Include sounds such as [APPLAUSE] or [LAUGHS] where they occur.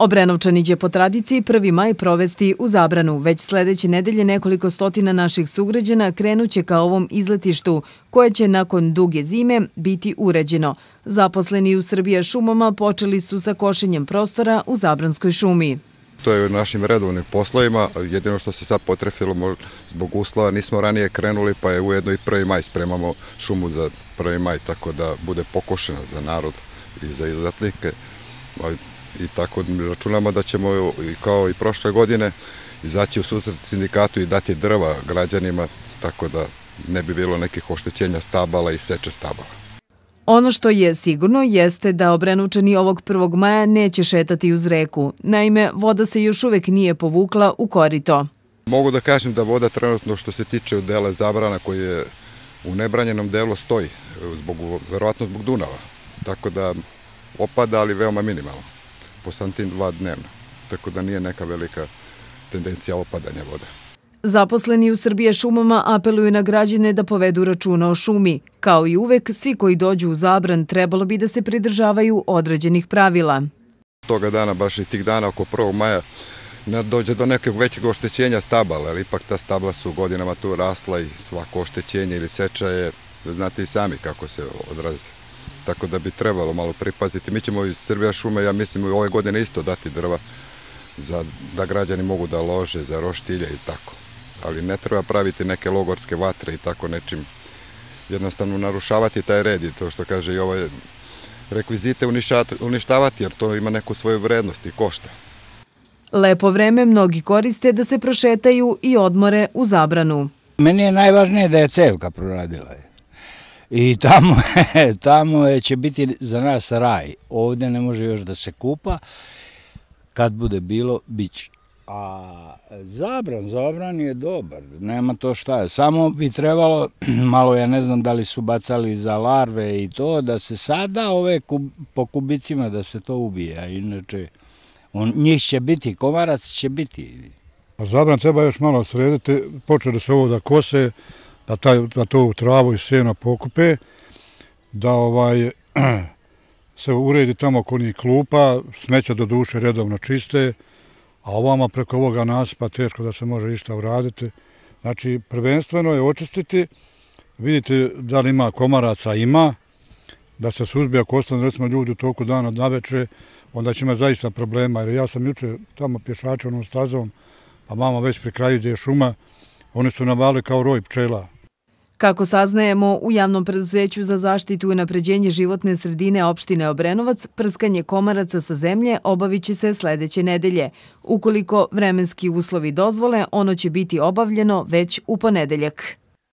Obrenovčani će po tradiciji 1. maj provesti u zabranu. Već sljedeće nedelje nekoliko stotina naših sugrađana krenuće ka ovom izletištu, koje će nakon duge zime biti uređeno. Zaposleni u Srbije šumama počeli su sa košenjem prostora u Zabranskoj šumi. To je u našim redovnim poslovima. Jedino što se sad potrefilo zbog uslova, nismo ranije krenuli, pa je ujedno i 1. maj spremamo šumu za 1. maj, tako da bude pokošena za narod i za izletnike ovaj, i tako računamo da ćemo kao i prošle godine izaći u susret sindikatu i dati drva građanima, tako da ne bi bilo nekih oštećenja stabala i seče stabala. Ono što je sigurno jeste da obrenučani ovog 1. maja neće šetati uz reku. Naime, voda se još uvek nije povukla u korito. Mogu da kažem da voda trenutno što se tiče dela zabrana koji je u nebranjenom delu stoji, verovatno zbog Dunava. Tako da opada, ali veoma minimalno po santin dva dnevno, tako da nije neka velika tendencija opadanja vode. Zaposleni u Srbije šumama apeluju na građane da povedu računa o šumi. Kao i uvek, svi koji dođu u zabran trebalo bi da se pridržavaju određenih pravila. Toga dana, baš i tih dana oko 1. maja, dođe do nekog većeg oštećenja stabala, ali ipak ta stabla su godinama tu rasla i svako oštećenje ili seča je, znate i sami kako se odrazi tako da bi trebalo malo pripaziti. Mi ćemo iz Srbija šume, ja mislim, ove godine isto dati drva da građani mogu da lože za roštilje i tako. Ali ne treba praviti neke logorske vatre i tako nečim. Jednostavno narušavati taj red i to što kaže i ove rekvizite uništavati, jer to ima neku svoju vrednost i košta. Lepo vreme mnogi koriste da se prošetaju i odmore u zabranu. Meni je najvažnije da je cevka proradila je. I tamo, [LAUGHS] tamo će biti za nas raj. Ovdje ne može još da se kupa. Kad bude bilo, bit će. A zabran, zabran je dobar, nema to šta je. Samo bi trebalo, [CLEARS THROAT] malo ja ne znam da li su bacali za larve i to, da se sada ove po kubicima da se to ubije, a inače on, njih će biti, komarac će biti. Zabran treba još malo srediti, počeo da se ovo da kose, da, taj, da to travu i sjeno pokupe, da ovaj [CLEARS THROAT] se uredi tamo kod njih klupa, smeća do duše redovno čiste, a ovama preko ovoga nasipa teško da se može išta uraditi. Znači, prvenstveno je očistiti, vidite da li ima komaraca, ima, da se suzbija ako ostane, recimo, ljudi u toku dana na večer, onda će ima zaista problema, jer ja sam juče tamo pješača onom stazom, a mama već pri kraju gdje je šuma, oni su navali kao roj pčela. Kako saznajemo, u javnom preduzeću za zaštitu i napređenje životne sredine opštine Obrenovac, prskanje komaraca sa zemlje obavit će se sledeće nedelje. Ukoliko vremenski uslovi dozvole, ono će biti obavljeno već u ponedeljak.